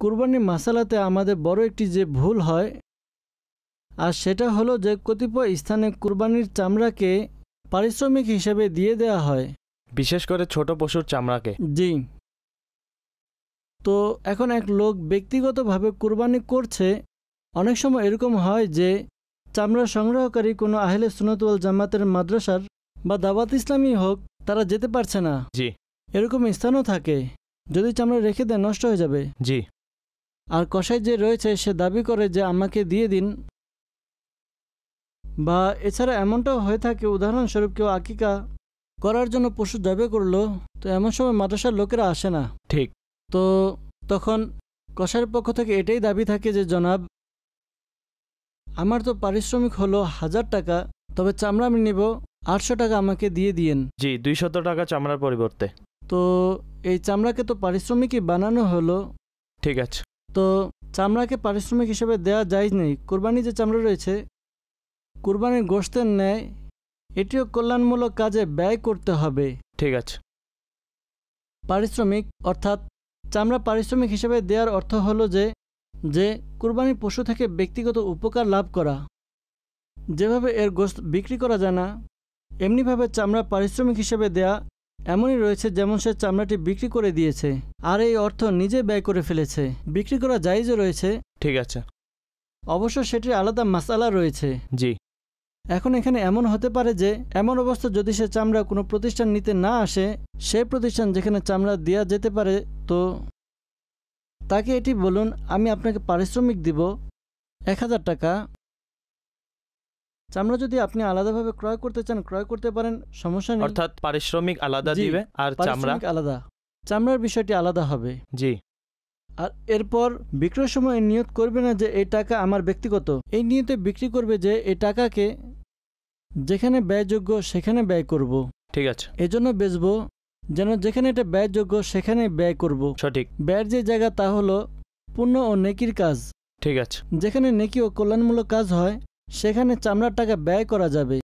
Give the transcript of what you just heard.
কুরবানি মাসালাতে আমাদের বড় একটি যে ভুল হয় আর সেটা হলো যে কতিপয় স্থানে কুরবানির চামড়াকে পারিশ্রমিক হিসেবে দিয়ে দেওয়া হয়। বিশেষ করে ছোট পশুর চামড়াকে। জি। তো এখন এক লোক ব্যক্তিগতভাবে কুরবানি করছে অনেক সময় এরকম হয় যে চামড়া সংগ্রহকারী কোনো আহলে সুনতুয়াল জামাতের মাদ্রাসার বা দাওয়াত ইসলামী হোক তারা যেতে পারছে না। জি। এরকম স্থানও থাকে যদি চামড়া রেখে দেয় নষ্ট হয়ে যাবে। জি। আর কষাই যে রয়েছে সে দাবি করে যে আমাকে দিয়ে দিন। বা এছাড়া এমনটাও হয়ে থাকে উদাহরণস্বরূপ কেউ আকিকা করার জন্য পশু জবে করল তো এমন সময় মাদ্রাসার লোকেরা আসে না। ঠিক। তো তখন কষাইয়ের পক্ষ থেকে এটাই দাবি থাকে যে জনাব আমার তো পারিশ্রমিক হলো হাজার টাকা তবে চামড়া আমি নেব আটশো টাকা আমাকে দিয়ে দিয়েন। জি দুইশত টাকা চামড়ার পরিবর্তে। তো এই চামড়াকে তো পারিশ্রমিকই বানানো হলো। ঠিক আছে। তো চামড়াকে পারিশ্রমিক হিসেবে দেওয়া যায় নেই কোরবানি যে চামড়া রয়েছে কোরবানির গোশতের ন্যায় এটিও কল্যাণমূলক কাজে ব্যয় করতে হবে। ঠিক আছে। পারিশ্রমিক অর্থাৎ চামড়া পারিশ্রমিক হিসেবে দেওয়ার অর্থ হলো যে যে কুরবানির পশু থেকে ব্যক্তিগত উপকার লাভ করা। যেভাবে এর গোশত বিক্রি করা যায় না এমনিভাবে চামড়া পারিশ্রমিক হিসেবে দেয়া এমনই রয়েছে যেমন সে চামড়াটি বিক্রি করে দিয়েছে আর এই অর্থ নিজে ব্যয় করে ফেলেছে। বিক্রি করা জায়জও রয়েছে। ঠিক আছে। অবশ্য সেটির আলাদা মাসালা রয়েছে। জি। এখন এখানে এমন হতে পারে যে এমন অবস্থা যদি সে চামড়া কোনো প্রতিষ্ঠান নিতে না আসে সে প্রতিষ্ঠান যেখানে চামড়া দেওয়া যেতে পারে তো তাকে এটি বলুন আমি আপনাকে পারিশ্রমিক দিব এক হাজার টাকা। চামড়া যদি আপনি আলাদাভাবে ক্রয় করতে চান ক্রয় করতে পারেন সমস্যা নেই। অর্থাৎ পারিশ্রমিক আলাদা জি, দিবে আর চামড়া? পারিশ্রমিক আলাদা। চামড়ার বিষয়টি আলাদা হবে। জি। আর এরপর বিক্রয়ের সময় নিয়ত করবে না যে এই টাকা আমার ব্যক্তিগত। এই নিয়তে বিক্রি করবে যে এই টাকাকে যেখানে ব্যয়যোগ্য সেখানে ব্যয় করব। ঠিক আছে। এজন্য বেচব যেন যেখানে এটা ব্যয়যোগ্য সেখানে ব্যয় করব। সঠিক। ব্যয়ের যে জায়গা তা হলো পুণ্য ও নেকির কাজ। ঠিক আছে। যেখানে নেকি ও কল্যাণমূলক কাজ হয় সেখানে চামড়ার টাকা ব্যয় করা যাবে।